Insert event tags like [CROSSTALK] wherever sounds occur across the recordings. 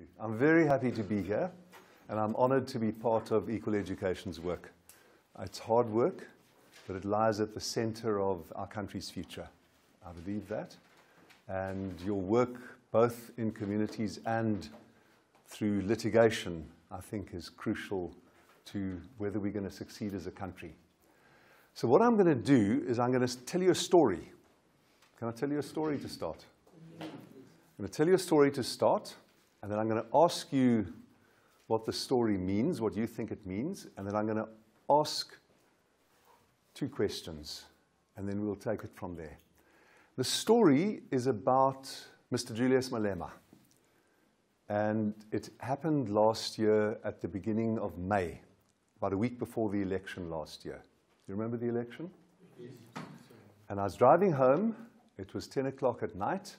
you. I'm very happy to be here, and I'm honored to be part of Equal Education's work. It's hard work, but it lies at the center of our country's future. I believe that. And your work, both in communities and through litigation, I think is crucial to whether we're going to succeed as a country. So, what I'm going to do is I'm going to tell you a story. Can I tell you a story to start? I'm going to tell you a story to start, and then I'm going to ask you what the story means, what you think it means, and then I'm going to ask two questions, and then we'll take it from there. The story is about Mr. Julius Malema, and it happened last year at the beginning of May, about a week before the election last year. You remember the election? Yes. And I was driving home. It was 10 o'clock at night,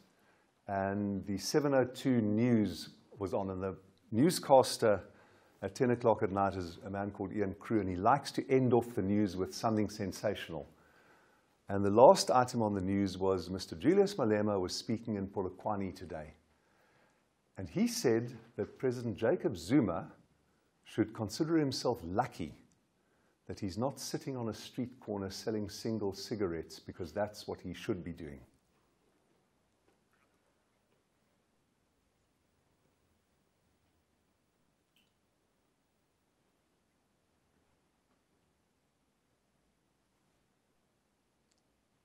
and the 702 news was on, and the newscaster at 10 o'clock at night is a man called Ian Crew, and he likes to end off the news with something sensational. And the last item on the news was Mr. Julius Malema was speaking in Polokwane today. And he said that President Jacob Zuma should consider himself lucky that he's not sitting on a street corner selling single cigarettes because that's what he should be doing.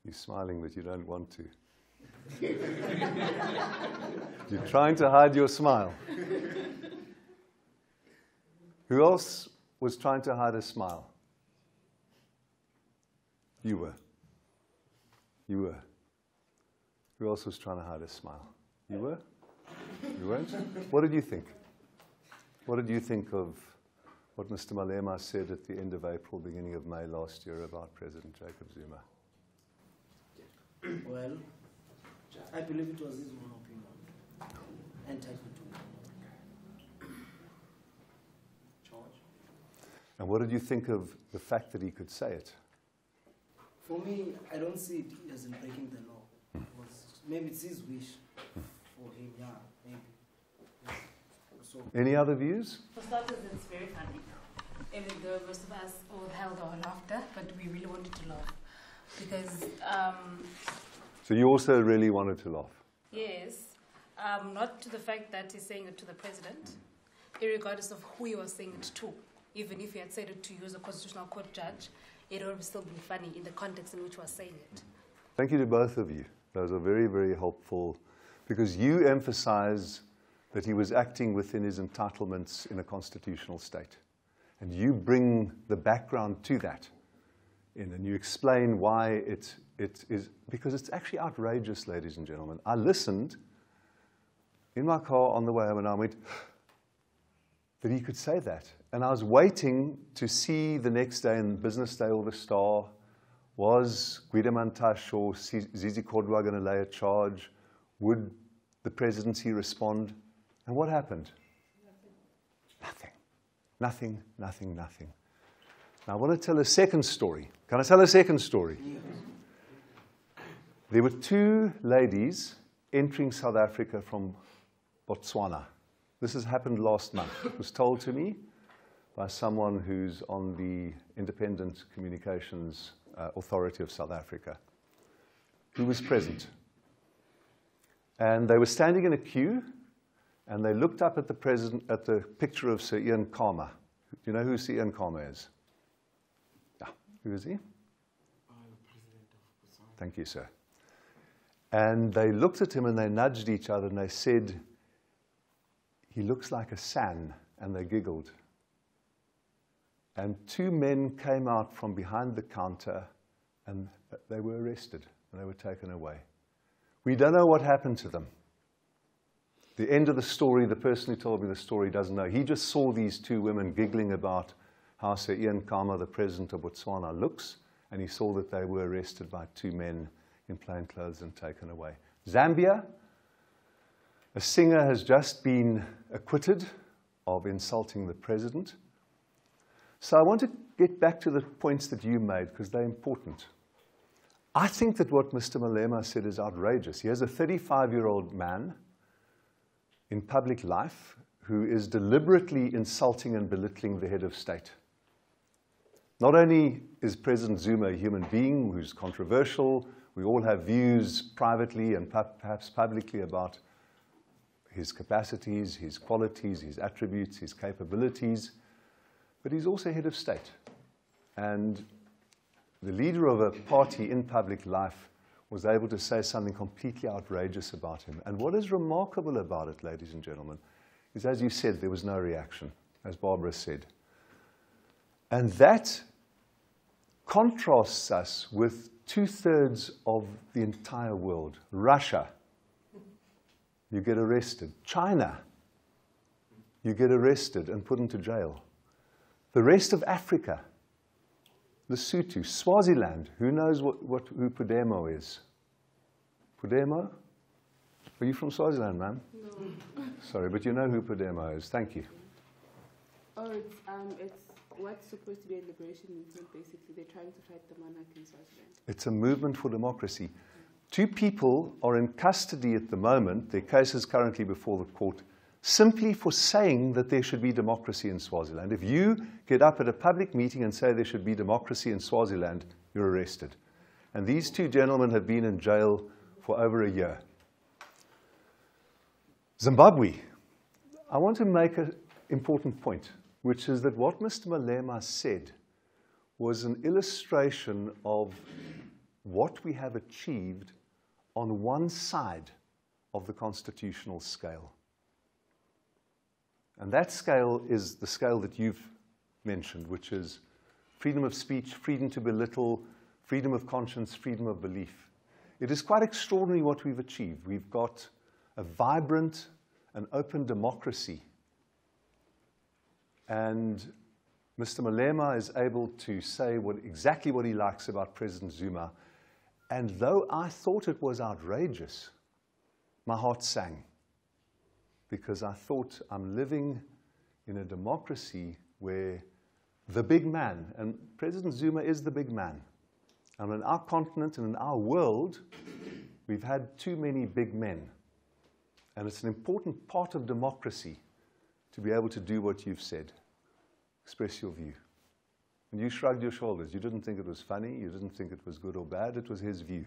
You're smiling, but you don't want to. You're trying to hide your smile. Who else was trying to hide a smile? You were. You were. Who else was trying to hide a smile? You were? You weren't? What did you think? What did you think of what Mr. Malema said at the end of April, beginning of May last year about President Jacob Zuma? Well, I believe it was his own opinion. Entitled to. George? And what did you think of the fact that he could say it? For me, I don't see it as in breaking the law. It maybe it's his wish for him, yeah, maybe. Yeah. So, Any other views? For starters, it's very funny. Even though most of us all held our laughter, but we really wanted to laugh. Because, um, So you also really wanted to laugh. yes, um, not to the fact that he's saying it to the president, regardless of who he was saying it to. Even if he had said it to you as a constitutional court judge, it would still be funny in the context in which he was saying it. Thank you to both of you. Those are very, very helpful because you emphasize that he was acting within his entitlements in a constitutional state. And you bring the background to that in and you explain why it, it is, because it's actually outrageous, ladies and gentlemen. I listened in my car on the way home and I went, that he could say that. And I was waiting to see the next day in Business Day or the Star was Gwede Mantashe or Zizi Kodwa going to lay a charge? Would the presidency respond? And what happened? Nothing. Nothing, nothing, nothing. Now, I want to tell a second story. Can I tell a second story? There were two ladies entering South Africa from Botswana. This has happened last month. It was told to me by someone who's on the Independent Communications uh, Authority of South Africa, who was present. And they were standing in a queue, and they looked up at the, president, at the picture of Sir Ian Khama. Do you know who Sir Ian Khama is? Who is he? Thank you, sir. And they looked at him and they nudged each other and they said, He looks like a San. And they giggled. And two men came out from behind the counter and they were arrested and they were taken away. We don't know what happened to them. The end of the story, the person who told me the story doesn't know. He just saw these two women giggling about how Sir Ian Khama, the president of Botswana, looks, and he saw that they were arrested by two men in plain clothes and taken away. Zambia, a singer has just been acquitted of insulting the president. So I want to get back to the points that you made because they're important. I think that what Mr. Malema said is outrageous. He has a 35 year old man in public life who is deliberately insulting and belittling the head of state. Not only is President Zuma a human being who's controversial, we all have views privately and perhaps publicly about his capacities, his qualities, his attributes, his capabilities, but he's also head of state. And the leader of a party in public life was able to say something completely outrageous about him. And what is remarkable about it, ladies and gentlemen, is as you said, there was no reaction, as Barbara said. And that contrasts us with two thirds of the entire world. Russia, you get arrested. China, you get arrested and put into jail. The rest of Africa, Lesotho, Swaziland, who knows what, what, who Pudemo is? Pudemo? Are you from Swaziland, ma'am? No. Sorry, but you know who Pudemo is. Thank you. Oh, it's, um, it's what's supposed to be a liberation movement, basically. They're trying to fight the monarch in Swaziland. It's a movement for democracy. Two people are in custody at the moment, their case is currently before the court, simply for saying that there should be democracy in Swaziland. If you get up at a public meeting and say there should be democracy in Swaziland, you're arrested. And these two gentlemen have been in jail for over a year. Zimbabwe. I want to make an important point which is that what Mr. Malema said was an illustration of what we have achieved on one side of the constitutional scale. And that scale is the scale that you've mentioned, which is freedom of speech, freedom to belittle, freedom of conscience, freedom of belief. It is quite extraordinary what we've achieved. We've got a vibrant and open democracy and Mr. Malema is able to say what, exactly what he likes about President Zuma. And though I thought it was outrageous, my heart sang because I thought I'm living in a democracy where the big man, and President Zuma is the big man, and in our continent and in our world, we've had too many big men. And it's an important part of democracy to be able to do what you've said, express your view. And you shrugged your shoulders. You didn't think it was funny. You didn't think it was good or bad. It was his view.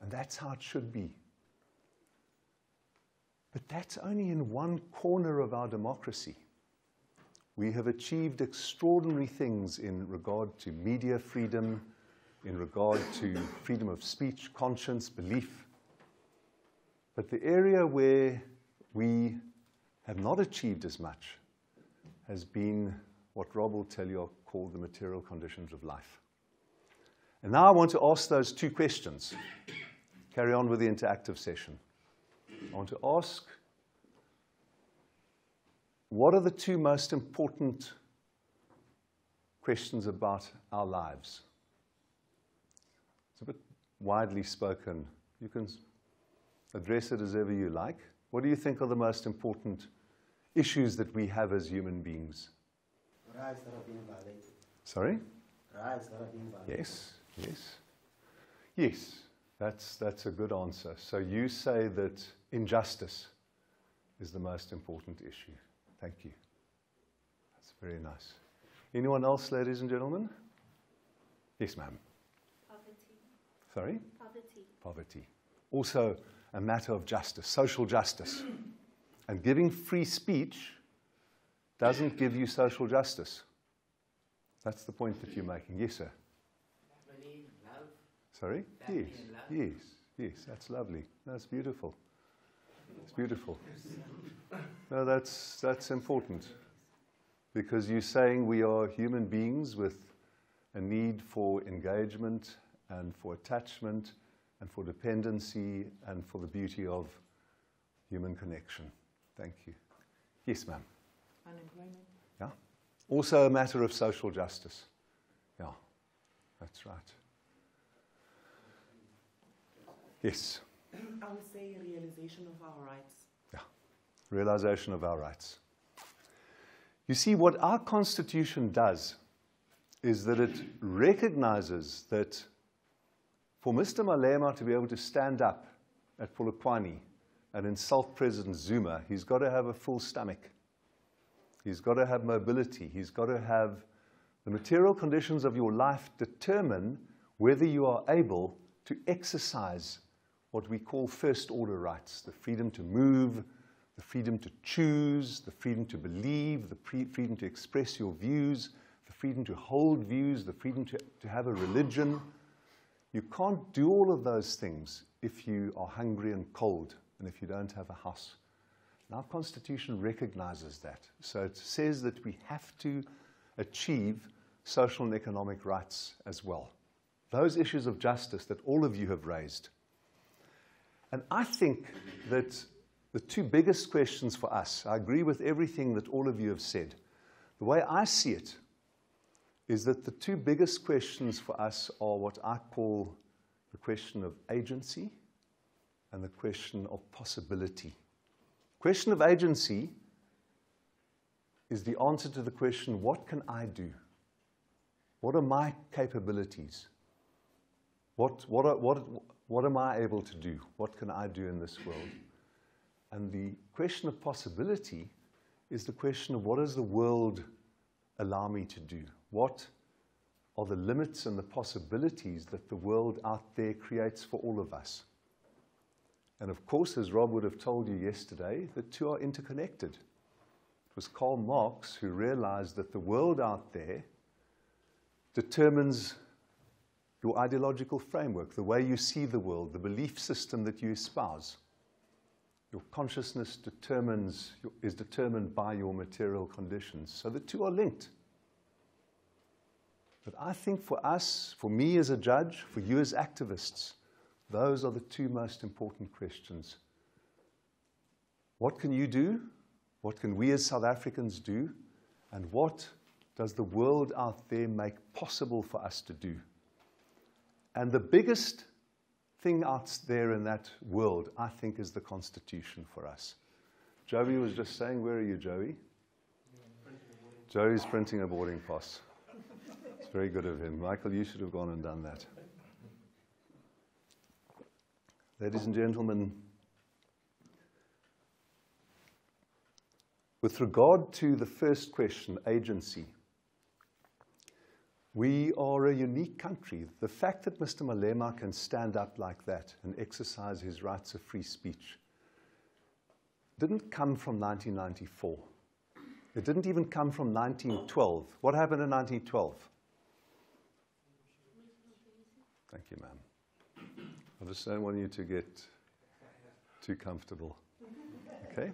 And that's how it should be. But that's only in one corner of our democracy. We have achieved extraordinary things in regard to media freedom, in regard to freedom of speech, conscience, belief. But the area where we have not achieved as much has been what Rob will tell you are called the material conditions of life. And now I want to ask those two questions. Carry on with the interactive session. I want to ask what are the two most important questions about our lives? It's a bit widely spoken. You can address it as ever you like. What do you think are the most important issues that we have as human beings? Rights that are being violated. Sorry? Rights that are being violated. Yes, yes. Yes, that's, that's a good answer. So you say that injustice is the most important issue. Thank you. That's very nice. Anyone else, ladies and gentlemen? Yes, ma'am. Poverty. Sorry? Poverty. Poverty. Also, a matter of justice, social justice. And giving free speech doesn't give you social justice. That's the point that you're making. Yes, sir. Sorry? Yes. Yes. Yes. That's lovely. That's beautiful. It's beautiful. No, that's, that's important. Because you're saying we are human beings with a need for engagement and for attachment and for dependency and for the beauty of human connection. Thank you. Yes, ma'am. Unemployment. Yeah. Also a matter of social justice. Yeah, that's right. Yes, I would say realization of our rights. Yeah, realization of our rights. You see, what our Constitution does is that it recognizes that for Mr. Malema to be able to stand up at Polokwane and insult President Zuma, he's got to have a full stomach. He's got to have mobility. He's got to have the material conditions of your life determine whether you are able to exercise what we call first order rights the freedom to move, the freedom to choose, the freedom to believe, the freedom to express your views, the freedom to hold views, the freedom to, to have a religion. You can't do all of those things if you are hungry and cold and if you don't have a house. Our Constitution recognizes that. So it says that we have to achieve social and economic rights as well. Those issues of justice that all of you have raised. And I think that the two biggest questions for us, I agree with everything that all of you have said. The way I see it is that the two biggest questions for us are what I call the question of agency and the question of possibility. Question of agency is the answer to the question what can I do? What are my capabilities? What, what, are, what, what am I able to do? What can I do in this world? And the question of possibility is the question of what does the world allow me to do? What are the limits and the possibilities that the world out there creates for all of us? And of course, as Rob would have told you yesterday, the two are interconnected. It was Karl Marx who realized that the world out there determines your ideological framework, the way you see the world, the belief system that you espouse. Your consciousness determines, is determined by your material conditions. So the two are linked. But I think for us, for me as a judge, for you as activists, those are the two most important questions. What can you do? What can we as South Africans do? And what does the world out there make possible for us to do? And the biggest thing out there in that world, I think, is the Constitution for us. Joey was just saying, Where are you, Joey? Joey's printing a boarding pass. It's very good of him. Michael, you should have gone and done that. Ladies and gentlemen, with regard to the first question, agency, we are a unique country. The fact that Mr. Malema can stand up like that and exercise his rights of free speech didn't come from 1994. It didn't even come from 1912. What happened in 1912? Thank you, ma'am. I just don't want you to get too comfortable. Okay?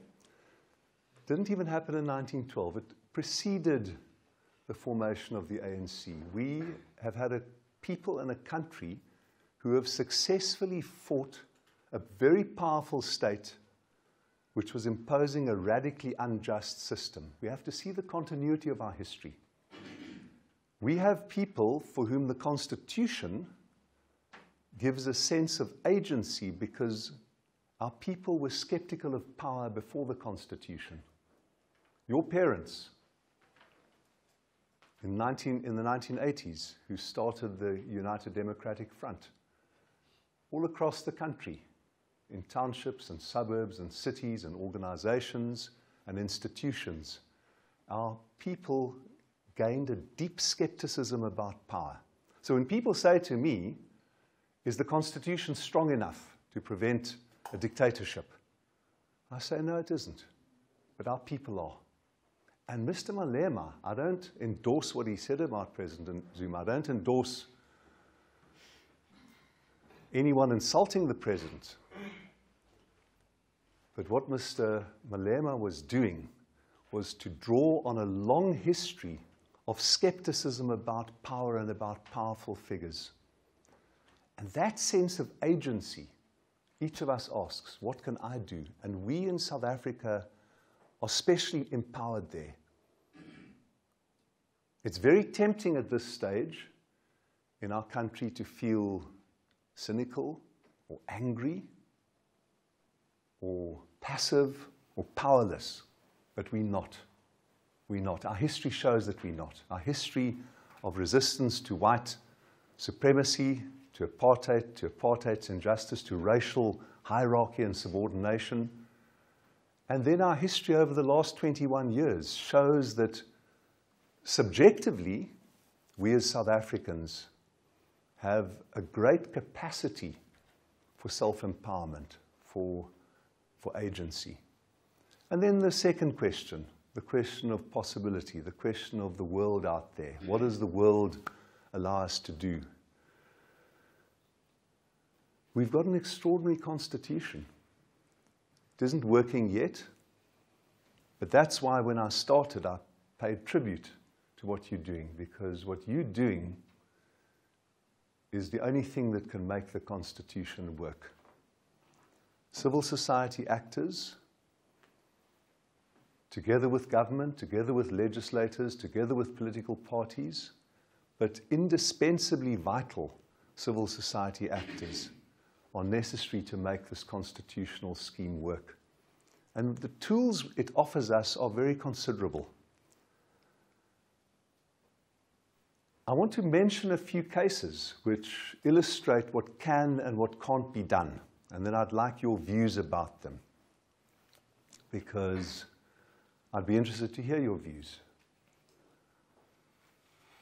Didn't even happen in 1912. It preceded the formation of the ANC. We have had a people and a country who have successfully fought a very powerful state which was imposing a radically unjust system. We have to see the continuity of our history. We have people for whom the Constitution gives a sense of agency because our people were skeptical of power before the Constitution. Your parents, in, 19, in the 1980s who started the United Democratic Front all across the country, in townships and suburbs and cities and organizations and institutions. Our people gained a deep skepticism about power. So when people say to me, Is the Constitution strong enough to prevent a dictatorship? I say, No, it isn't. But our people are. And Mr. Malema, I don't endorse what he said about President Zuma. I don't endorse anyone insulting the president. But what Mr. Malema was doing was to draw on a long history of skepticism about power and about powerful figures. And that sense of agency, each of us asks, What can I do? And we in South Africa are specially empowered there. It's very tempting at this stage in our country to feel cynical or angry or passive or powerless, but we're not. We're not. Our history shows that we're not. Our history of resistance to white supremacy, to apartheid, to apartheid's injustice, to racial hierarchy and subordination. And then our history over the last 21 years shows that subjectively, we as South Africans have a great capacity for self empowerment, for, for agency. And then the second question the question of possibility, the question of the world out there. What does the world allow us to do? We've got an extraordinary constitution. It isn't working yet, but that's why when I started, I paid tribute to what you're doing, because what you're doing is the only thing that can make the Constitution work. Civil society actors, together with government, together with legislators, together with political parties, but indispensably vital civil society actors are necessary to make this constitutional scheme work. And the tools it offers us are very considerable. I want to mention a few cases which illustrate what can and what can't be done, and then I'd like your views about them. Because I'd be interested to hear your views.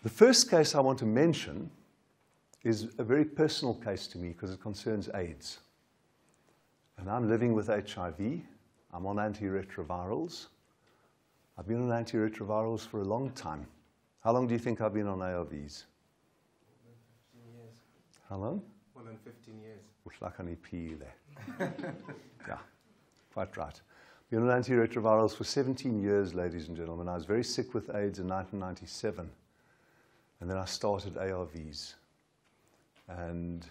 The first case I want to mention is a very personal case to me because it concerns AIDS. And I'm living with HIV. I'm on antiretrovirals. I've been on antiretrovirals for a long time. How long do you think I've been on ARVs? 15 years. How long? More than 15 years. Looks like an EP there. [LAUGHS] yeah, quite right. Been on antiretrovirals for 17 years, ladies and gentlemen. I was very sick with AIDS in 1997. And then I started ARVs. And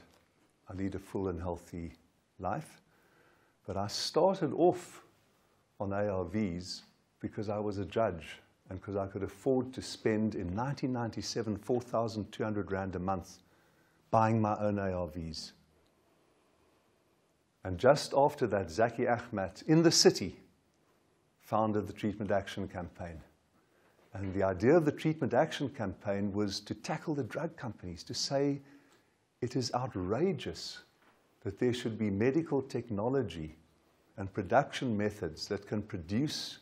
I lead a full and healthy life. But I started off on ARVs because I was a judge and because I could afford to spend in 1997 4,200 Rand a month buying my own ARVs. And just after that, Zackie Achmat in the city founded the Treatment Action Campaign. And the idea of the Treatment Action Campaign was to tackle the drug companies, to say it is outrageous that there should be medical technology and production methods that can produce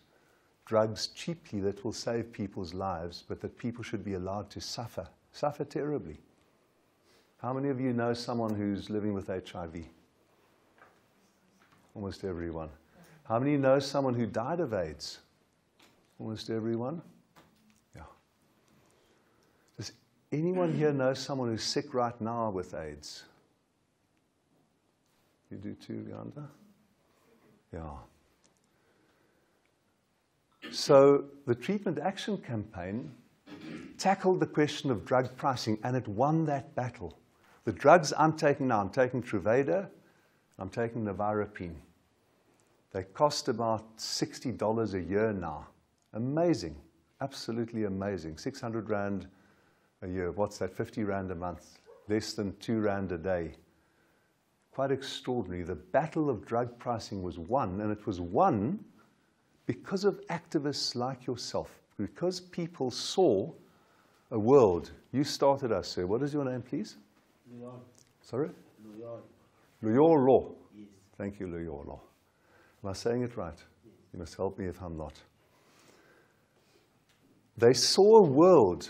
drugs cheaply that will save people's lives, but that people should be allowed to suffer, suffer terribly. How many of you know someone who's living with HIV? Almost everyone. How many know someone who died of AIDS? Almost everyone? Yeah. Does anyone here mm. know someone who's sick right now with AIDS? You do too, Yanda? Yeah. So the treatment action campaign tackled the question of drug pricing and it won that battle. The drugs I'm taking now, I'm taking Truvada, I'm taking Nevirapine. They cost about $60 a year now. Amazing, absolutely amazing. 600 Rand a year. What's that? 50 Rand a month. Less than 2 Rand a day. Quite extraordinary. The battle of drug pricing was won, and it was won because of activists like yourself, because people saw a world. You started us, sir. What is your name, please? Leon, Sorry? Leon, Luyolo. yes. Thank you, Luyor Law. Am I saying it right? You must help me if I'm not. They saw a world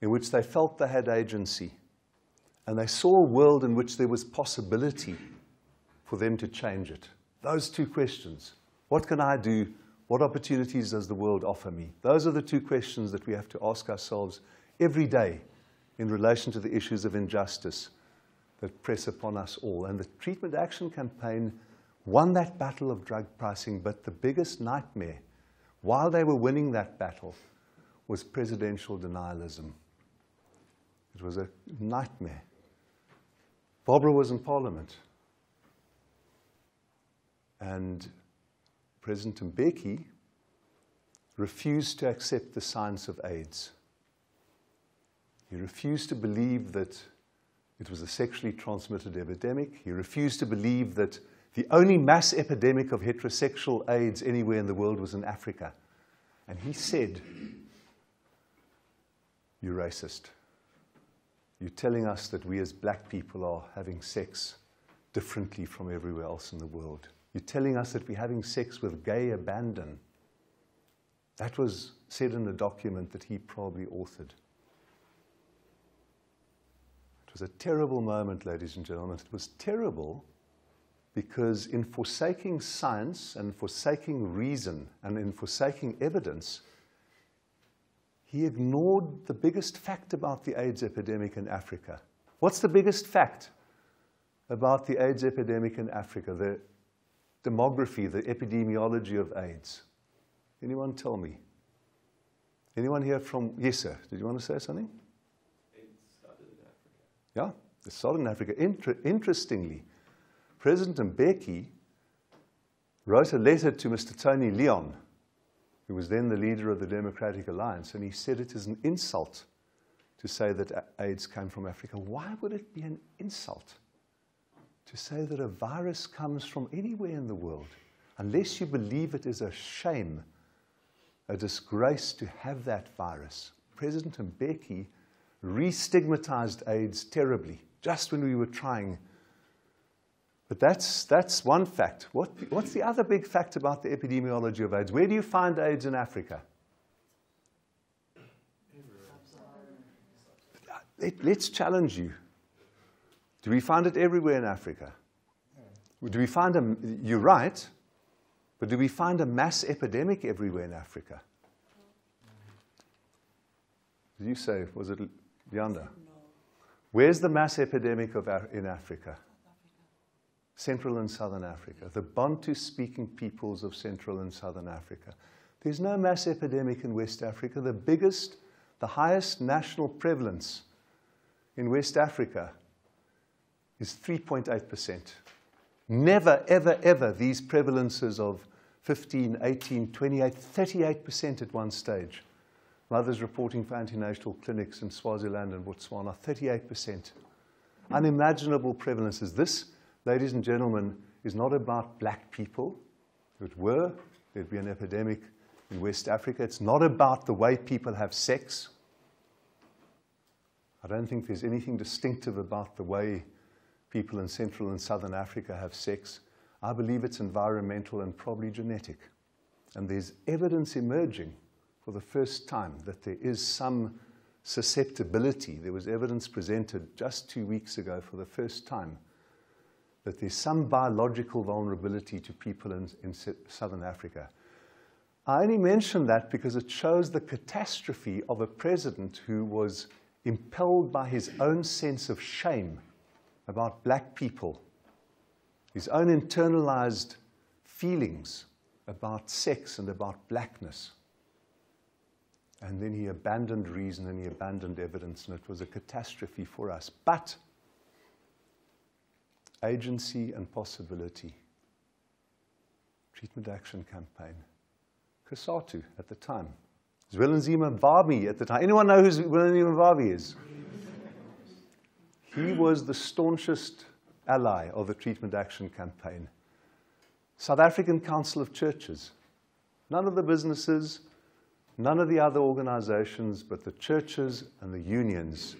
in which they felt they had agency, and they saw a world in which there was possibility for them to change it. Those two questions. What can I do? What opportunities does the world offer me? Those are the two questions that we have to ask ourselves every day in relation to the issues of injustice that press upon us all. And the Treatment Action Campaign won that battle of drug pricing, but the biggest nightmare, while they were winning that battle, was presidential denialism. It was a nightmare. Barbara was in Parliament. And President Mbeki refused to accept the science of AIDS. He refused to believe that it was a sexually transmitted epidemic. He refused to believe that the only mass epidemic of heterosexual AIDS anywhere in the world was in Africa. And he said, You're racist. You're telling us that we as black people are having sex differently from everywhere else in the world. You're telling us that we're having sex with gay abandon. That was said in a document that he probably authored. It was a terrible moment, ladies and gentlemen. It was terrible because in forsaking science and forsaking reason and in forsaking evidence, he ignored the biggest fact about the AIDS epidemic in Africa. What's the biggest fact about the AIDS epidemic in Africa? The demography, the epidemiology of AIDS. Anyone tell me? Anyone here from, yes, sir, did you want to say something? It started in Africa. Yeah, it started in Africa. Inter- interestingly, President Mbeki wrote a letter to Mr. Tony Leon, who was then the leader of the Democratic Alliance, and he said it is an insult to say that AIDS came from Africa. Why would it be an insult to say that a virus comes from anywhere in the world? Unless you believe it is a shame, a disgrace to have that virus. President Mbeki re stigmatized AIDS terribly just when we were trying. But that's, that's one fact. What, what's the other big fact about the epidemiology of AIDS? Where do you find AIDS in Africa? Let, let's challenge you. Do we find it everywhere in Africa? Do we find a, you're right, but do we find a mass epidemic everywhere in Africa? Did you say, was it Yanda? Where's the mass epidemic of, in Africa? Central and Southern Africa, the Bantu speaking peoples of Central and Southern Africa. There's no mass epidemic in West Africa. The biggest, the highest national prevalence in West Africa is 3.8%. Never, ever, ever these prevalences of 15, 18, 28, 38% at one stage. Mothers reporting for antenatal clinics in Swaziland and Botswana, 38%. Unimaginable prevalences. This, ladies and gentlemen, is not about black people. If it were, there'd be an epidemic in West Africa. It's not about the way people have sex. I don't think there's anything distinctive about the way people in Central and Southern Africa have sex. I believe it's environmental and probably genetic. And there's evidence emerging for the first time that there is some susceptibility. There was evidence presented just two weeks ago for the first time that there's some biological vulnerability to people in, in Southern Africa. I only mention that because it shows the catastrophe of a president who was impelled by his own sense of shame about black people, his own internalized feelings about sex and about blackness. And then he abandoned reason and he abandoned evidence, and it was a catastrophe for us. But agency and possibility. Treatment Action Campaign. COSATU at the time. Zwelinzima Vavi at the time. Anyone know who Zwelinzima Vavi is? He was the staunchest ally of the Treatment Action Campaign. South African Council of Churches. None of the businesses, none of the other organizations, but the churches and the unions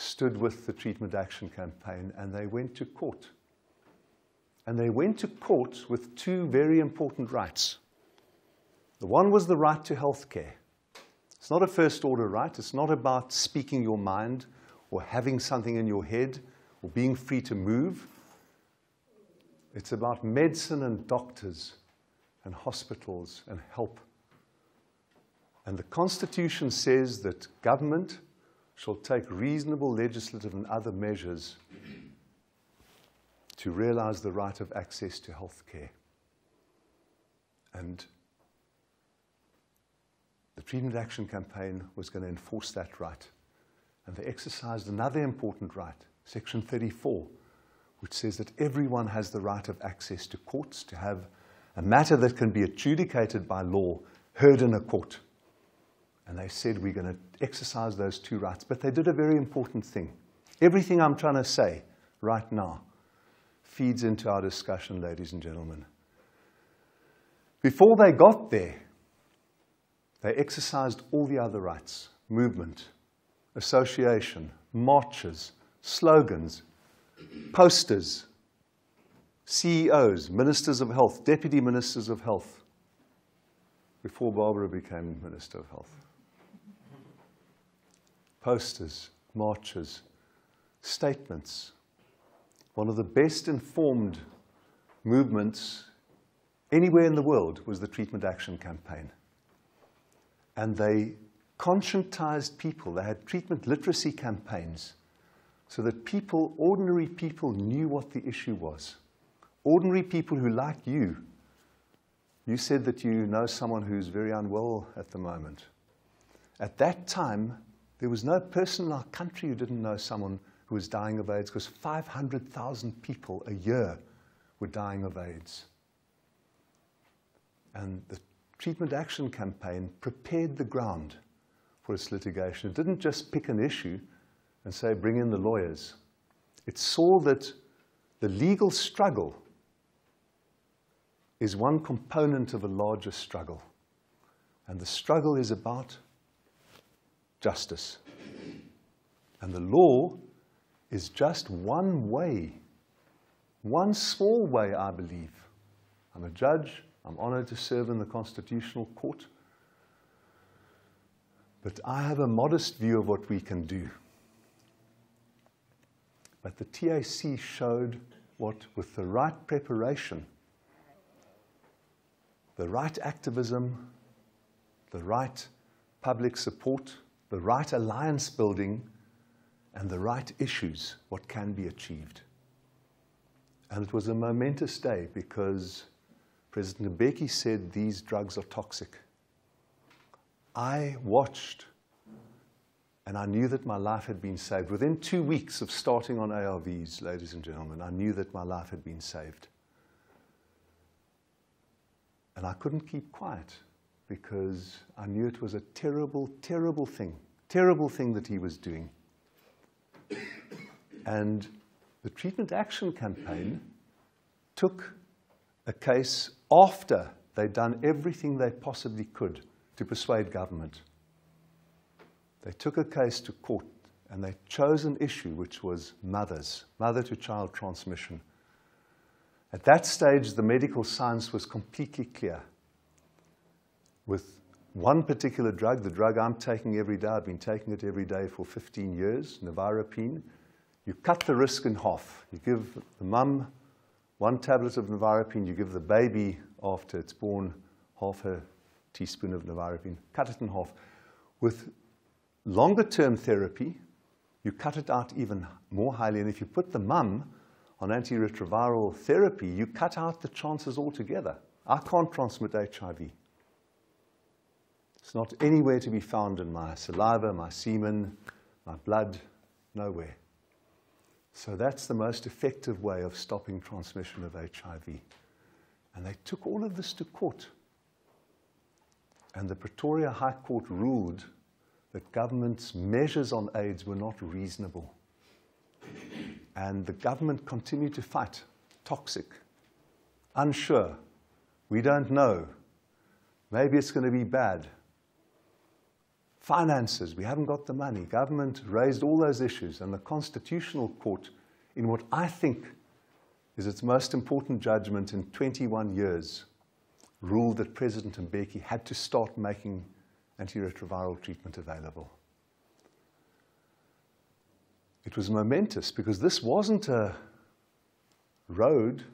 stood with the Treatment Action Campaign and they went to court. And they went to court with two very important rights. The one was the right to health care. It's not a first order right, it's not about speaking your mind or having something in your head or being free to move. It's about medicine and doctors and hospitals and help. And the Constitution says that government shall take reasonable legislative and other measures to realize the right of access to health care. And the Treatment Action Campaign was going to enforce that right. And they exercised another important right, Section 34, which says that everyone has the right of access to courts, to have a matter that can be adjudicated by law heard in a court. And they said, we're going to exercise those two rights. But they did a very important thing. Everything I'm trying to say right now feeds into our discussion, ladies and gentlemen. Before they got there, they exercised all the other rights movement, association, marches, slogans, posters, CEOs, ministers of health, deputy ministers of health, before Barbara became Minister of Health. Posters, marches, statements. One of the best informed movements anywhere in the world was the Treatment Action Campaign. And they conscientized people. They had treatment literacy campaigns so that people, ordinary people, knew what the issue was. Ordinary people who, like you, you said that you know someone who's very unwell at the moment. At that time, there was no person in our country who didn't know someone who was dying of AIDS because 500,000 people a year were dying of AIDS. And the Treatment Action Campaign prepared the ground for its litigation. It didn't just pick an issue and say, bring in the lawyers. It saw that the legal struggle is one component of a larger struggle. And the struggle is about justice. And the law is just one way, one small way, I believe. I'm a judge, I'm honored to serve in the Constitutional Court. But I have a modest view of what we can do. But the TAC showed what, with the right preparation, the right activism, the right public support, the right alliance building, and the right issues, what can be achieved. And it was a momentous day because President Mbeki said these drugs are toxic. I watched and I knew that my life had been saved. Within two weeks of starting on ARVs, ladies and gentlemen, I knew that my life had been saved. And I couldn't keep quiet because I knew it was a terrible, terrible thing, terrible thing that he was doing. And the Treatment Action Campaign took a case after they'd done everything they possibly could to persuade government. They took a case to court and they chose an issue which was mothers, mother to child transmission. At that stage, the medical science was completely clear. With one particular drug, the drug I'm taking every day, I've been taking it every day for 15 years, nevirapine, you cut the risk in half. You give the mum one tablet of nevirapine, you give the baby after it's born half a teaspoon of nevirapine, cut it in half. With longer term therapy, you cut it out even more highly. And if you put the mum on antiretroviral therapy, you cut out the chances altogether. I can't transmit HIV. It's not anywhere to be found in my saliva, my semen, my blood, nowhere. So that's the most effective way of stopping transmission of HIV. And they took all of this to court. And the Pretoria High Court ruled that government's measures on AIDS were not reasonable. And the government continued to fight. Toxic, unsure, we don't know. Maybe it's going to be bad. Finances, we haven't got the money. Government raised all those issues, and the Constitutional Court, in what I think is its most important judgment in 21 years, ruled that President Mbeki had to start making antiretroviral treatment available. It was momentous because this wasn't a road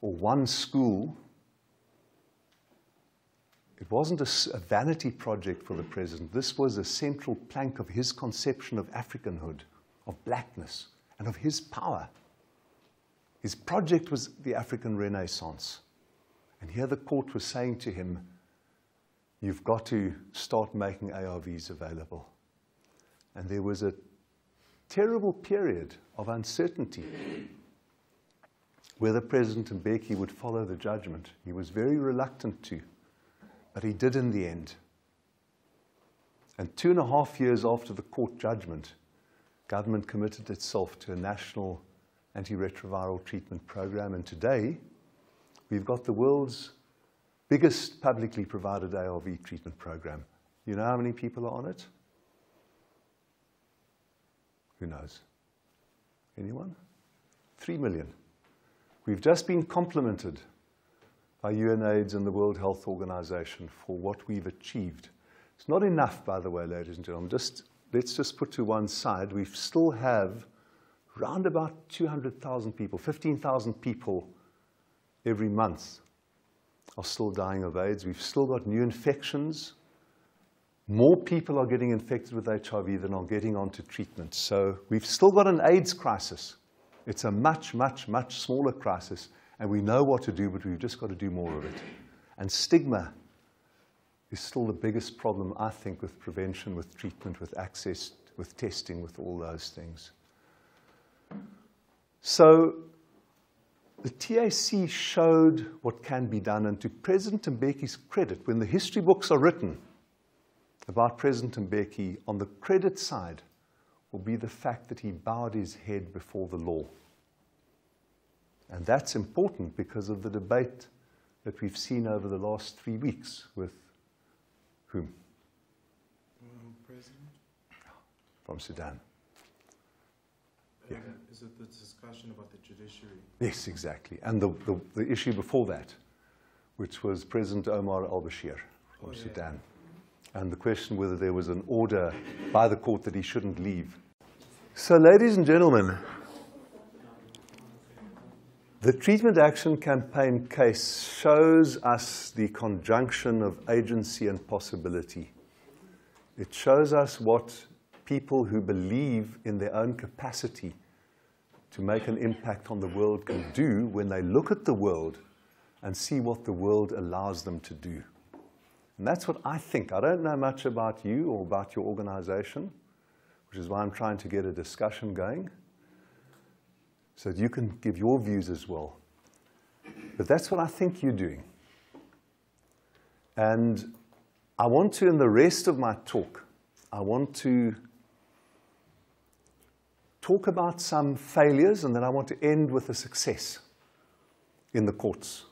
or one school. It wasn't a, a, vanity project for the president. This was a central plank of his conception of Africanhood, of blackness, and of his power. His project was the African Renaissance. And here the court was saying to him, You've got to start making ARVs available. And there was a terrible period of uncertainty whether President Mbeki would follow the judgment. He was very reluctant to, but he did in the end. And two and a half years after the court judgment, government committed itself to a national antiretroviral treatment program. And today, we've got the world's biggest publicly provided ARV treatment program. You know how many people are on it? Who knows? Anyone? Three million. We've just been complimented by UNAIDS and the World Health Organization for what we've achieved. It's not enough, by the way, ladies and gentlemen. Just, let's just put to one side, we still have around about 200,000 people, 15,000 people every month are still dying of AIDS. We've still got new infections. More people are getting infected with HIV than are getting onto treatment. So we've still got an AIDS crisis. It's a much, much, much smaller crisis, and we know what to do, but we've just got to do more of it. And stigma is still the biggest problem, I think, with prevention, with treatment, with access, with testing, with all those things. So the TAC showed what can be done, and to President Mbeki's credit, when the history books are written about President Mbeki, on the credit side will be the fact that he bowed his head before the law. And that's important because of the debate that we've seen over the last three weeks with whom? Um, President? From Sudan. Yeah. Uh, Is it the discussion about the judiciary? Yes, exactly. And the, the, the issue before that, which was President Omar al Bashir from Oh, yeah. Sudan. And the question whether there was an order by the court that he shouldn't leave. So, ladies and gentlemen, the Treatment Action Campaign case shows us the conjunction of agency and possibility. It shows us what people who believe in their own capacity to make an impact on the world can do when they look at the world and see what the world allows them to do. And that's what I think. I don't know much about you or about your organization, which is why I'm trying to get a discussion going so that you can give your views as well. But that's what I think you're doing. And I want to, in the rest of my talk, I want to talk about some failures and then I want to end with a success in the courts.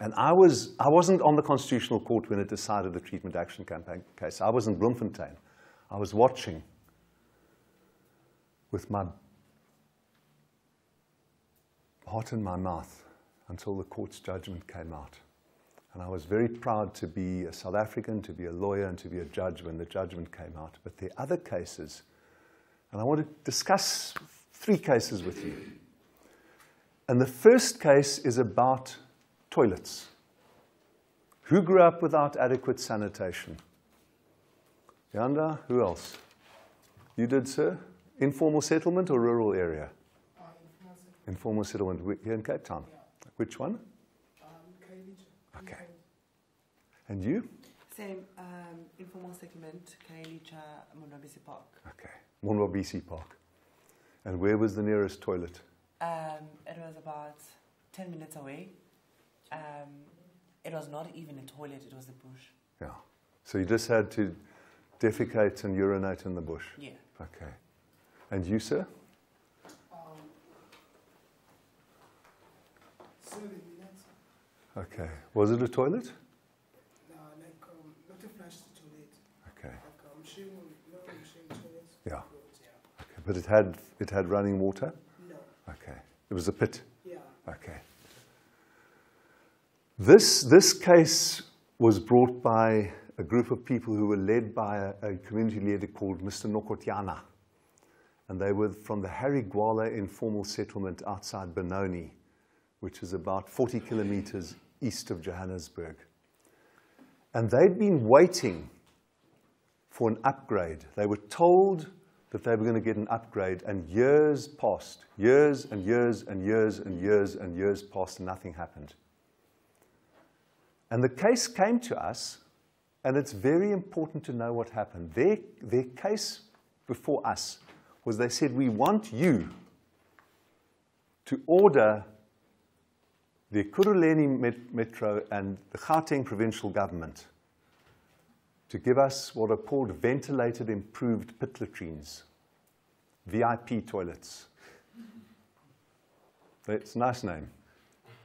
And I, was, I wasn't on the Constitutional Court when it decided the treatment action campaign case. I was in Bloemfontein. I was watching with my heart in my mouth until the court's judgment came out. And I was very proud to be a South African, to be a lawyer, and to be a judge when the judgment came out. But are other cases, and I want to discuss three cases with you. And the first case is about toilets. Who grew up without adequate sanitation? Yanda, who else? You did, sir? Informal settlement or rural area? Informal settlement here in Cape Town. Which one? Okay. And you? Same, um, informal settlement, Khayelitsha, Monwabisi Park. Okay. Monwabisi Park. And where was the nearest toilet? Um, it was about 10 minutes away. Um, it was not even a toilet, it was a bush. Yeah. So you just had to defecate and urinate in the bush. Yeah. Okay. And you, sir? Seven minutes. Okay. Was it a toilet? No, like um, not a flush toilet. Okay. Like um, machine, no machine toilet. Yeah. Yeah. Okay. But it had it had running water. No. Okay. It was a pit. Yeah. Okay. This, this case was brought by a group of people who were led by a, a community leader called Mr. Nokotyana. And they were from the Harry Gwala informal settlement outside Benoni, which is about 40 kilometers east of Johannesburg. And they'd been waiting for an upgrade. They were told that they were going to get an upgrade, and years passed. Years and years and years and years and years passed, and nothing happened. And the case came to us, and it's very important to know what happened. Their, their case before us was they said, We want you to order the Ekurhuleni Met- Metro and the Gauteng provincial government to give us what are called ventilated improved pit latrines, VIP toilets. It's a nice name.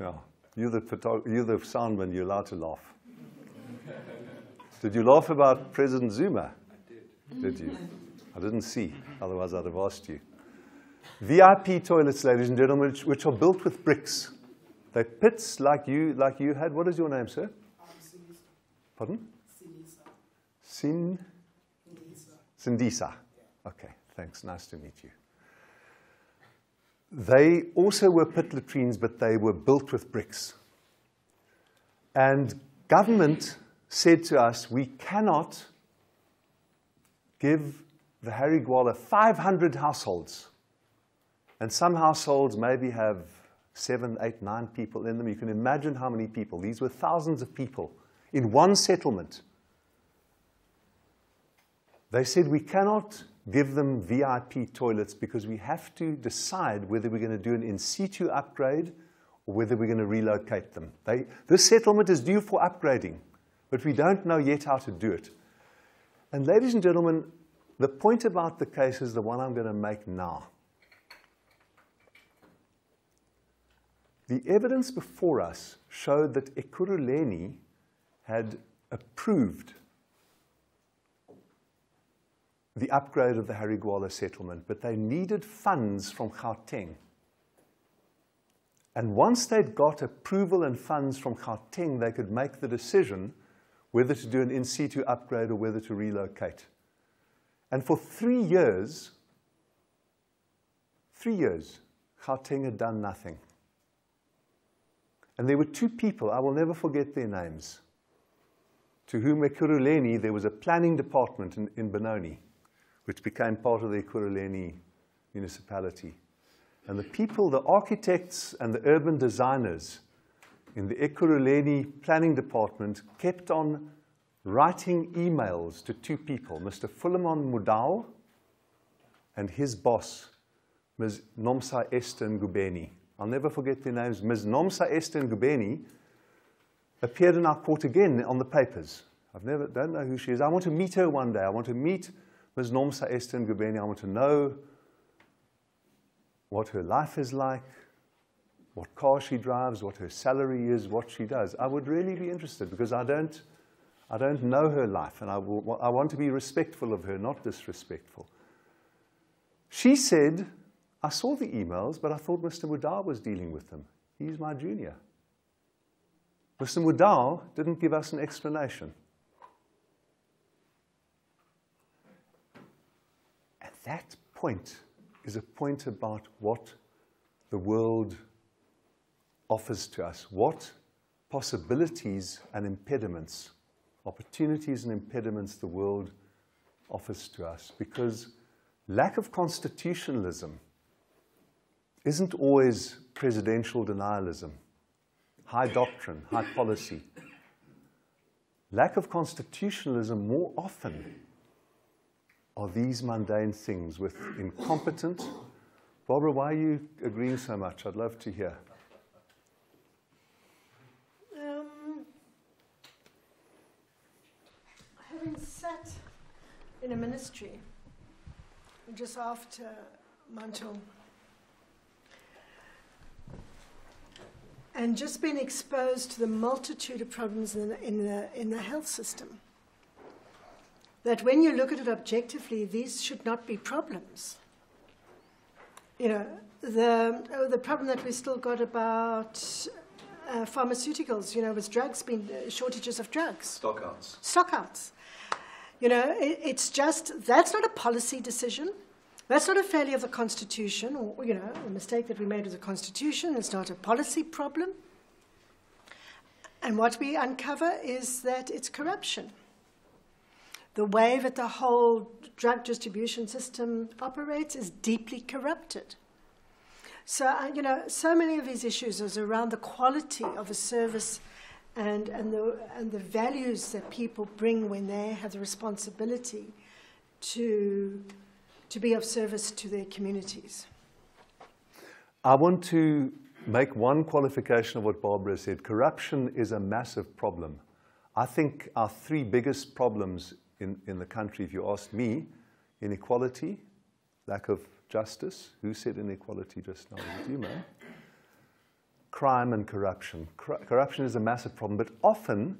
Yeah. You're the, you're the soundman, you're allowed to laugh. did you laugh about President Zuma? I did. Did you? I didn't see, otherwise I'd have asked you. VIP toilets, ladies and gentlemen, which, which are built with bricks. They're pits like you, like you had. What is your name, sir? Sinisa. Pardon? Sinisa. Sin Sinisa. Sindisa. Okay, thanks. Nice to meet you. They also were pit latrines, but they were built with bricks. And government said to us, we cannot give the Harry Gwala 500 households. And some households maybe have seven, eight, nine people in them. You can imagine how many people. These were thousands of people in one settlement. They said we cannot give them VIP toilets because we have to decide whether we're going to do an in situ upgrade or whether we're going to relocate them. They, this settlement is due for upgrading, but we don't know yet how to do it. And ladies and gentlemen, the point about the case is the one I'm going to make now. The evidence before us showed that Ekurhuleni had approved the upgrade of the Harry Gwala settlement, but they needed funds from Gauteng. And once they'd got approval and funds from Gauteng, they could make the decision whether to do an in situ upgrade or whether to relocate. And for three years, three years, Gauteng had done nothing. And there were two people, I will never forget their names, to whom Ekurhuleni, there was a planning department in, in Benoni, which became part of the Ekurhuleni municipality. And the people, the architects and the urban designers in the Ekurhuleni planning department kept on writing emails to two people, Mr. Philemon Mudau and his boss, Ms. Nomsa Esther Ngubeni. I'll never forget their names. Ms. Nomsa Esther Ngubeni appeared in our court again on the papers. I've never, don't know who she is. I want to meet her one day. I want to meet Ms. Nomsa Esther Ngubeni. I want to know what her life is like, what car she drives, what her salary is, what she does. I would really be interested because I don't, I don't know her life and I, will, I want to be respectful of her, not disrespectful. She said, I saw the emails, but I thought Mr. Mudau was dealing with them. He's my junior. Mr. Mudau didn't give us an explanation. At that point is a point about what the world offers to us, what possibilities and impediments, opportunities and impediments the world offers to us. Because lack of constitutionalism isn't always presidential denialism, high doctrine, high policy. Lack of constitutionalism more often are these mundane things with incompetent. Barbara, why are you agreeing so much? I'd love to hear. Um, having sat in a ministry just after Manto and just been exposed to the multitude of problems in the, in the, in the health system. That when you look at it objectively, these should not be problems. You know, the, oh, the problem that we still got about uh, pharmaceuticals, you know, with drugs, being uh, shortages of drugs. Stockouts. Stockouts. You know, it, it's just, that's not a policy decision. That's not a failure of the Constitution, or, you know, a mistake that we made with the Constitution. It's not a policy problem. And what we uncover is that it's corruption. The way that the whole drug distribution system operates is deeply corrupted. So, uh, you know, so many of these issues is around the quality of a service and, and, the, and the values that people bring when they have the responsibility to to be of service to their communities. I want to make one qualification of what Barbara said. Corruption is a massive problem. I think our three biggest problems in, in the country, if you ask me, inequality, lack of justice. Who said inequality just now? Was you, man? Crime and corruption. Cor- corruption is a massive problem, but often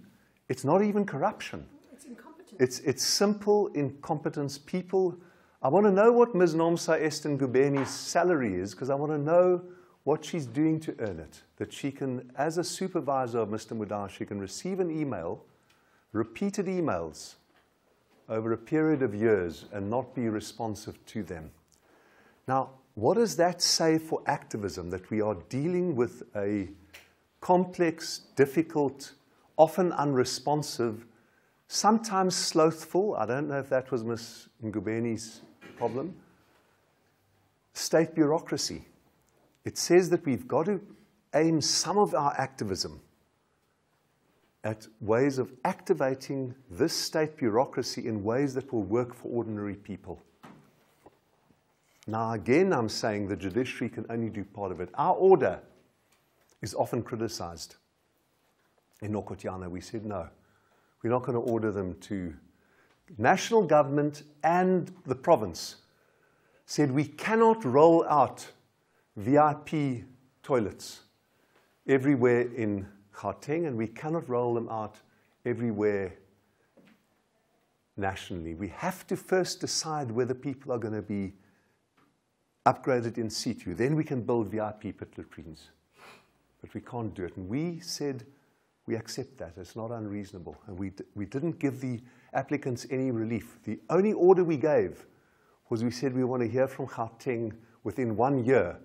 it's not even corruption. It's incompetence. It's, it's simple incompetence. People I want to know what Ms. Nomsa Esther Ngubeni's salary is because I want to know what she's doing to earn it. That she can, as a supervisor of Mr. Mudau, she can receive an email, repeated emails, over a period of years and not be responsive to them. Now, what does that say for activism? That we are dealing with a complex, difficult, often unresponsive, sometimes slothful, I don't know if that was Ms. Ngubeni's problem, state bureaucracy. It says that we've got to aim some of our activism at ways of activating this state bureaucracy in ways that will work for ordinary people. Now, again, I'm saying the judiciary can only do part of it. Our order is often criticized. In Nokotyana, we said no. We're not going to order them to. National government and the province said we cannot roll out VIP toilets everywhere in Gauteng, and we cannot roll them out everywhere nationally. We have to first decide whether people are going to be upgraded in situ. Then we can build VIP pit latrines. But we can't do it. And we said we accept that. It's not unreasonable. And we, we didn't give the applicants any relief. The only order we gave was we said we want to hear from Gauteng within one year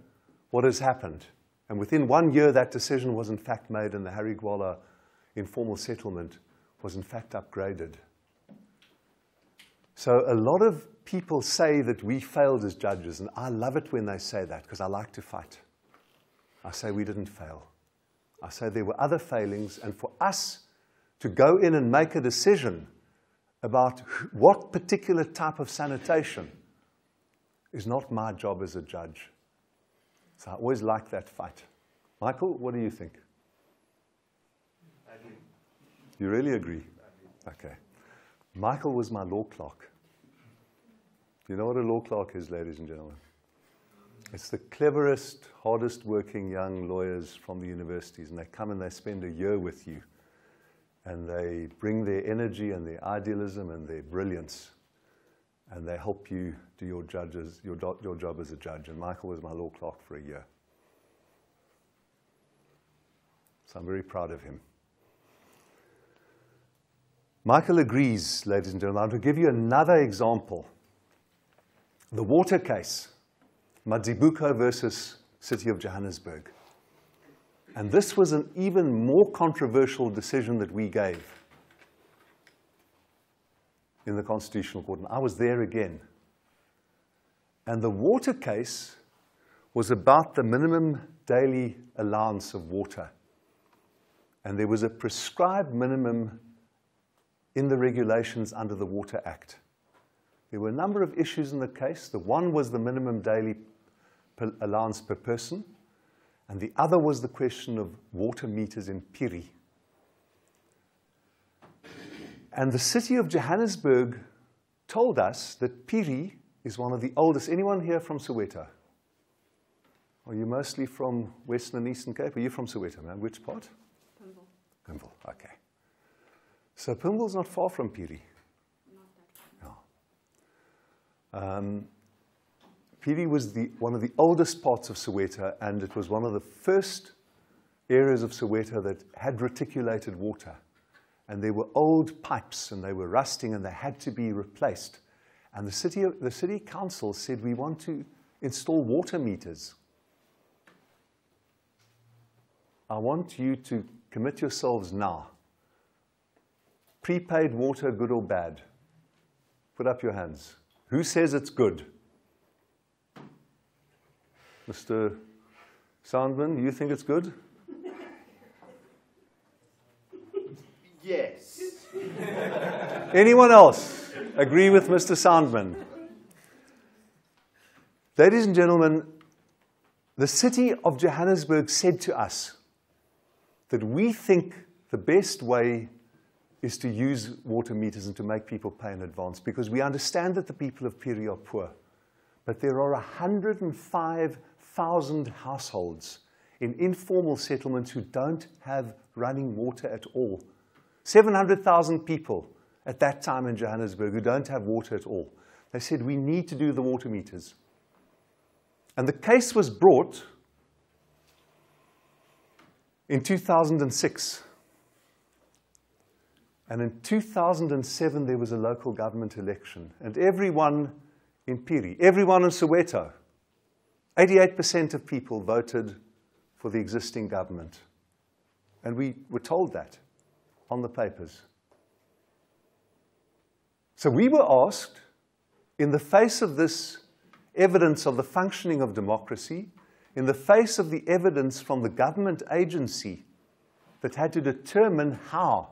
what has happened. And within one year, that decision was in fact made, and the Harry Gwala informal settlement was in fact upgraded. So a lot of people say that we failed as judges, and I love it when they say that because I like to fight. I say we didn't fail. I say there were other failings, and for us to go in and make a decision about what particular type of sanitation is not my job as a judge. So I always like that fight. Michael, what do you think? I agree. You really agree? Okay. Michael was my law clerk. You know what a law clerk is, ladies and gentlemen? It's the cleverest, hardest working young lawyers from the universities, and they come and they spend a year with you. And they bring their energy and their idealism and their brilliance, and they help you do your, judges, your, your job as a judge. And Michael was my law clerk for a year. So I'm very proud of him. Michael agrees, ladies and gentlemen. I'll give you another example. The water case, Mazibuko versus City of Johannesburg. And this was an even more controversial decision that we gave in the Constitutional Court. And I was there again. And the water case was about the minimum daily allowance of water. And there was a prescribed minimum in the regulations under the Water Act. There were a number of issues in the case. The one was the minimum daily allowance per person, and the other was the question of water meters in Phiri. And the city of Johannesburg told us that Phiri is one of the oldest. Anyone here from Soweto? Are you mostly from Western and Eastern Cape? Are you from Soweto, man? Which part? Pimville. Pimville, okay. So Pimville's not far from Phiri. Not that far. Um, Phiri was the, one of the oldest parts of Soweto, and it was one of the first areas of Soweto that had reticulated water. And there were old pipes, and they were rusting, and they had to be replaced. And the city, the city council said, We want to install water meters. I want you to commit yourselves now. Prepaid water, good or bad? Put up your hands. Who says it's good? Mr. Soundman, you think it's good? Yes. Anyone else agree with Mr. Sandman? Ladies and gentlemen, the city of Johannesburg said to us that we think the best way is to use water meters and to make people pay in advance because we understand that the people of Phiri are poor. But there are 105,000 households in informal settlements who don't have running water at all. 700,000 people at that time in Johannesburg who don't have water at all. They said, we need to do the water meters. And the case was brought in 2006. And in 2007, there was a local government election. And everyone in Phiri, everyone in Soweto, 88% of people voted for the existing government. And we were told that on the papers. So we were asked, in the face of this evidence of the functioning of democracy, in the face of the evidence from the government agency that had to determine how.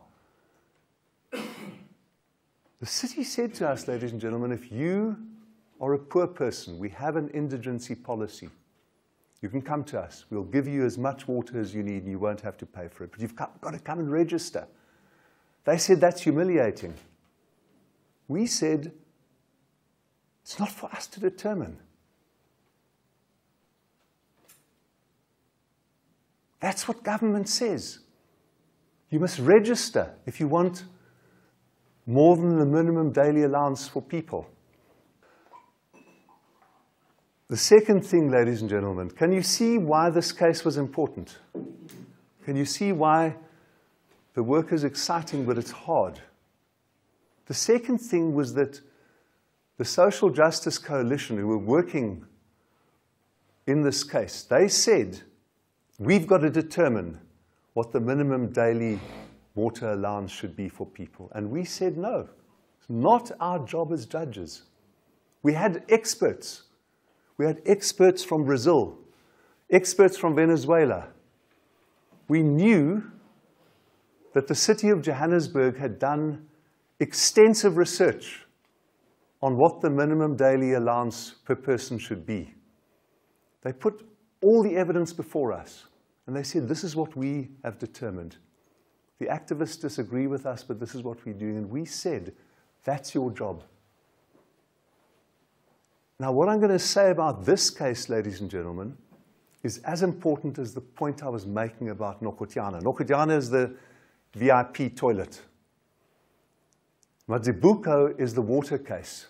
The city said to us, ladies and gentlemen, if you are a poor person, we have an indigency policy. You can come to us. We'll give you as much water as you need and you won't have to pay for it. But you've got to come and register. They said that's humiliating. We said it's not for us to determine. That's what government says. You must register if you want more than the minimum daily allowance for people. The second thing, ladies and gentlemen, can you see why this case was important? Can you see why the work is exciting but it's hard? The second thing was that the Social Justice Coalition, who were working in this case, they said We've got to determine what the minimum daily water allowance should be for people. And we said no. It's not our job as judges. We had experts. We had experts from Brazil, experts from Venezuela. We knew that the city of Johannesburg had done extensive research on what the minimum daily allowance per person should be. They put all the evidence before us. And they said, This is what we have determined. The activists disagree with us, but this is what we're doing. And we said, That's your job. Now, what I'm going to say about this case, ladies and gentlemen, is as important as the point I was making about Nokotyana. Nokotyana is the VIP toilet. Mazibuko is the water case.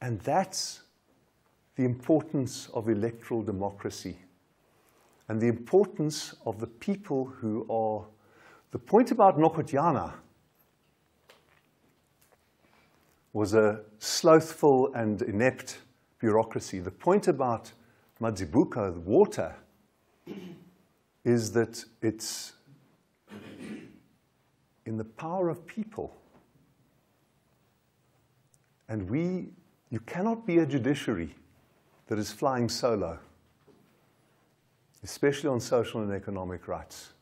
And that's the importance of electoral democracy and the importance of the people who are. The point about Nokotyana was a slothful and inept bureaucracy. The point about Mazibuko, the water, is that it's in the power of people. And we, you cannot be a judiciary that is flying solo, especially on social and economic rights.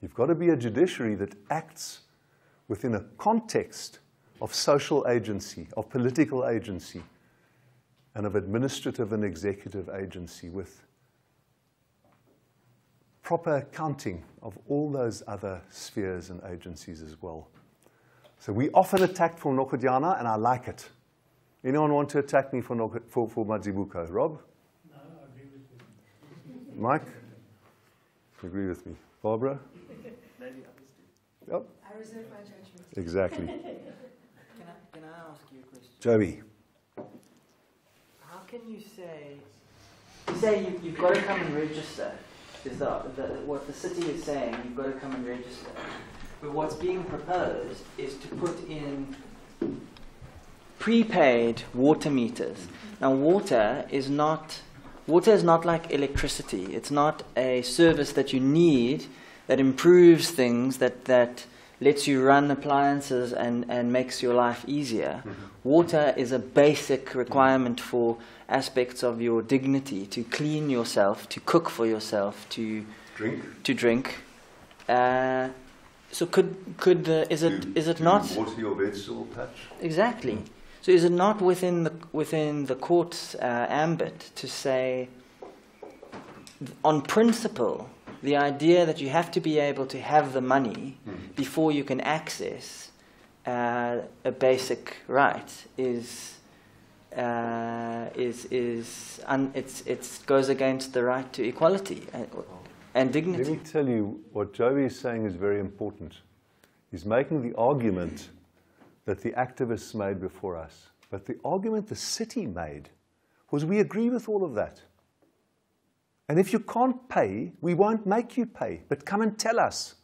You've got to be a judiciary that acts within a context of social agency, of political agency, and of administrative and executive agency with proper accounting of all those other spheres and agencies as well. So we often attack for Nokotyana, and I like it. Anyone want to attack me for, for, for Mazibuko? Rob? No, I agree with you. Mike? Agree with me. Barbara? [LAUGHS] Maybe others do. Yep. I reserve my judgment. Exactly. Can I, can I ask you a question? Joey. How can you say, you say you, you've got to come and register, is the, the, what the city is saying, you've got to come and register. But what's being proposed is to put in prepaid water meters. Now, water is not water is not like electricity. It's not a service that you need that improves things that that lets you run appliances and, and makes your life easier. Water is a basic requirement for aspects of your dignity to clean yourself, to cook for yourself, to Drink. to drink. Uh, so could could uh, is it is it not Water your vegetable patch? exactly? So is it not within the within the court's uh, ambit to say, on principle, the idea that you have to be able to have the money before you can access uh, a basic right is. Uh, is is un, it's it's goes against the right to equality and, and dignity. Let me tell you what Joey is saying is very important. He's making the argument that the activists made before us. But the argument the city made was we agree with all of that. And if you can't pay, we won't make you pay, but come and tell us.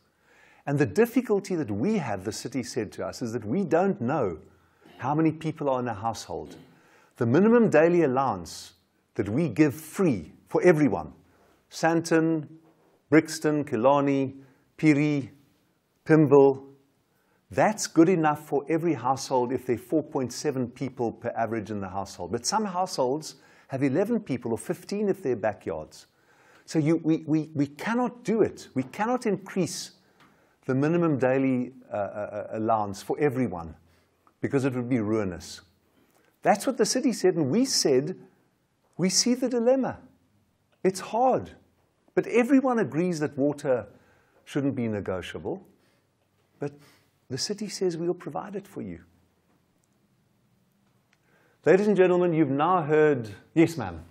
And the difficulty that we have, the city said to us, is that we don't know how many people are in a household. The minimum daily allowance that we give free for everyone Sandton, Brixton, Killarney, Phiri, Pimville that's good enough for every household if there are 4.7 people per average in the household. But some households have 11 people or 15 if they're backyards. So you, we, we, we cannot do it. We cannot increase the minimum daily uh, uh, allowance for everyone because it would be ruinous. That's what the city said, and we said, we see the dilemma. It's hard. But everyone agrees that water shouldn't be negotiable. But the city says we'll provide it for you. Ladies and gentlemen, you've now heard. Yes, ma'am.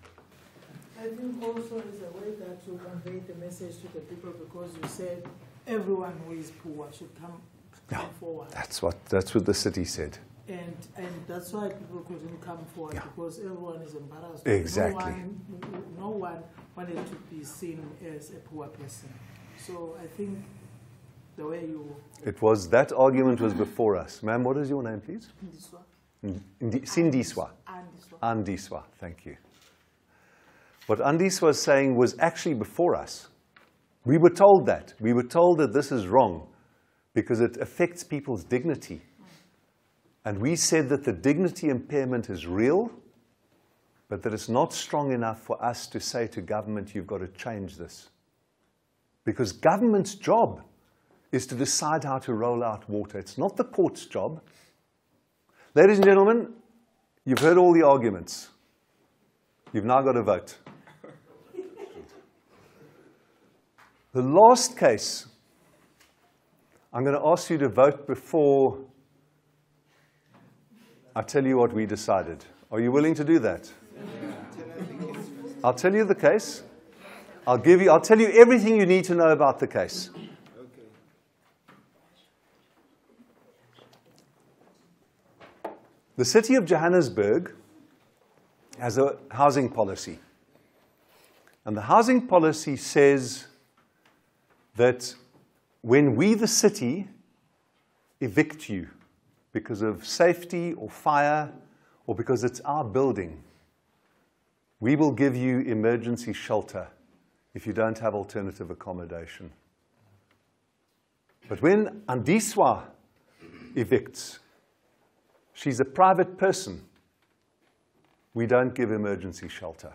I think also is a way that you convey the message to the people because you said everyone who is poor should come, come forward. That's what, that's what the city said. And, and that's why people couldn't come forward Yeah. because everyone is embarrassed. Exactly. No one, no one wanted to be seen as a poor person. So I think the way you. It was that argument was before us. Ma'am, what is your name, please? Ndiswa, Ndi- Sindiswa. Andiswa. Andiswa, thank you. What Andiswa was saying was actually before us. We were told that. We were told that this is wrong because it affects people's dignity. And we said that the dignity impairment is real, but that it's not strong enough for us to say to government, you've got to change this. Because government's job is to decide how to roll out water. It's not the court's job. Ladies and gentlemen, you've heard all the arguments. You've now got to vote. The last case, I'm going to ask you to vote before I tell you what we decided. Are you willing to do that? I'll tell you the case. I'll give you I'll tell you everything you need to know about the case. The city of Johannesburg has a housing policy. And the housing policy says that when we, the city, evict you because of safety or fire or because it's our building, we will give you emergency shelter if you don't have alternative accommodation. But when Andiswa evicts, she's a private person. We don't give emergency shelter.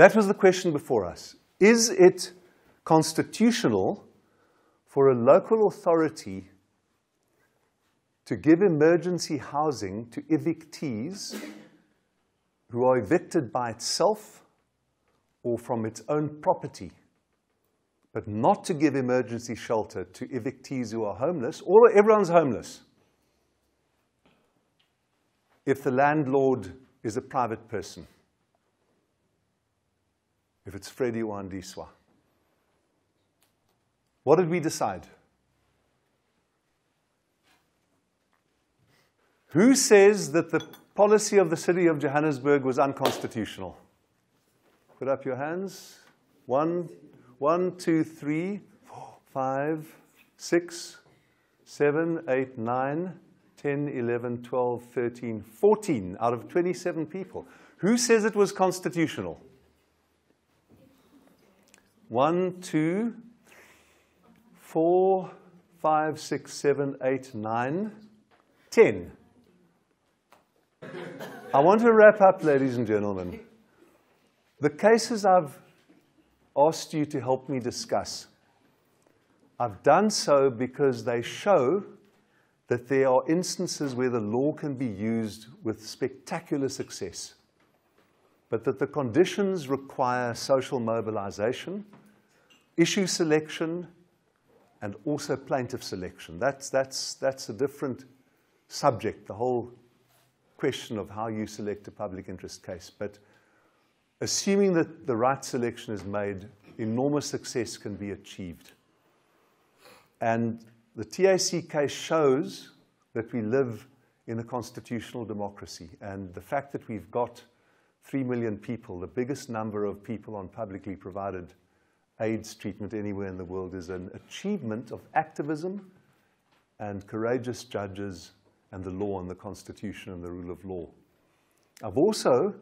That was the question before us. Is it constitutional for a local authority to give emergency housing to evictees who are evicted by itself or from its own property, but not to give emergency shelter to evictees who are homeless, or everyone's homeless, if the landlord is a private person? If it's Freddie or Andiswa. What did we decide? Who says that the policy of the city of Johannesburg was unconstitutional? Put up your hands. One, one, two, three, four, five, six, seven, eight, nine, 10, 11, 12, 13, 14 out of 27 people. Who says it was constitutional? One, two, four, five, six, seven, eight, nine, ten. I want to wrap up, ladies and gentlemen. The cases I've asked you to help me discuss, I've done so because they show that there are instances where the law can be used with spectacular success, but that the conditions require social mobilization issue selection and also plaintiff selection. That's, that's, that's a different subject, the whole question of how you select a public interest case. But assuming that the right selection is made, enormous success can be achieved. And the TAC case shows that we live in a constitutional democracy. And the fact that we've got 3 million people, the biggest number of people on publicly provided AIDS treatment anywhere in the world, is an achievement of activism and courageous judges and the law and the Constitution and the rule of law. I've also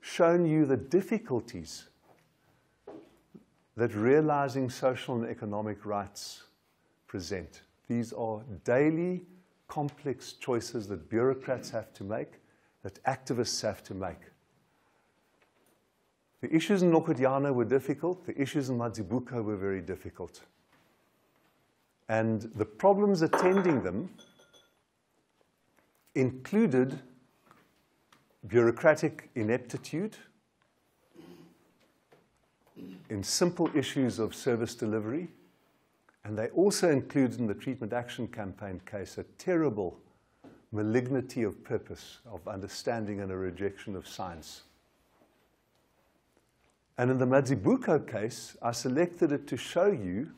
shown you the difficulties that realizing social and economic rights present. These are daily complex choices that bureaucrats have to make, that activists have to make. The issues in Nokotyana were difficult. The issues in Mazibuko were very difficult. And the problems attending them included bureaucratic ineptitude in simple issues of service delivery, and they also included in the Treatment Action Campaign case a terrible malignity of purpose, of understanding and a rejection of science. And in the Mazibuko case, I selected it to show you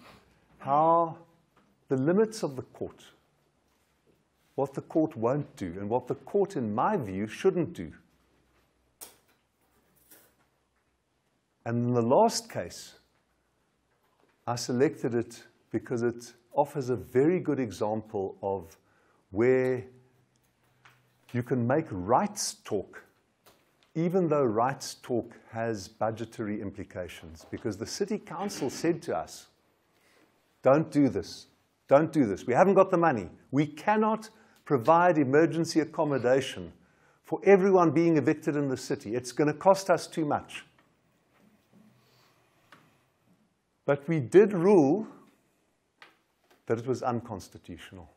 how the limits of the court, what the court won't do, and what the court, in my view, shouldn't do. And in the last case, I selected it because it offers a very good example of where you can make rights talk, even though rights talk has budgetary implications. Because the city council said to us, don't do this. Don't do this. We haven't got the money. We cannot provide emergency accommodation for everyone being evicted in the city. It's going to cost us too much. But we did rule that it was unconstitutional.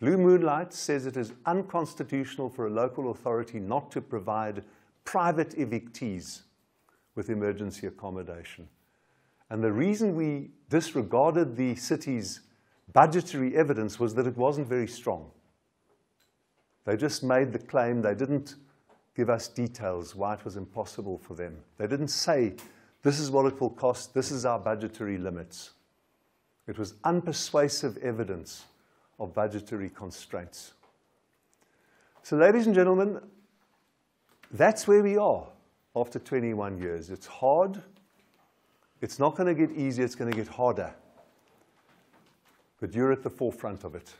Blue Moonlight says it is unconstitutional for a local authority not to provide private evictees with emergency accommodation. And the reason we disregarded the city's budgetary evidence was that it wasn't very strong. They just made the claim, they didn't give us details why it was impossible for them. They didn't say, this is what it will cost, this is our budgetary limits. It was unpersuasive evidence of budgetary constraints. So, ladies and gentlemen, that's where we are after 21 years. It's hard. It's not going to get easier, it's going to get harder. But you're at the forefront of it.